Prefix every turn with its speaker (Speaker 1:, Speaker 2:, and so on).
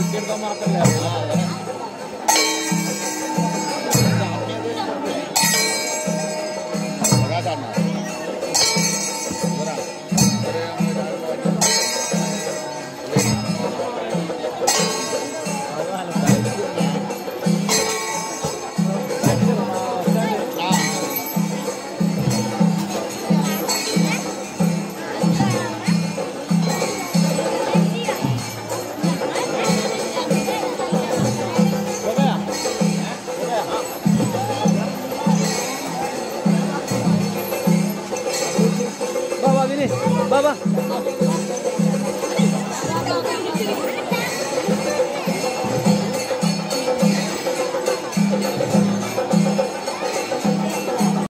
Speaker 1: izquierda más a la
Speaker 2: Gracias.
Speaker 1: 爸爸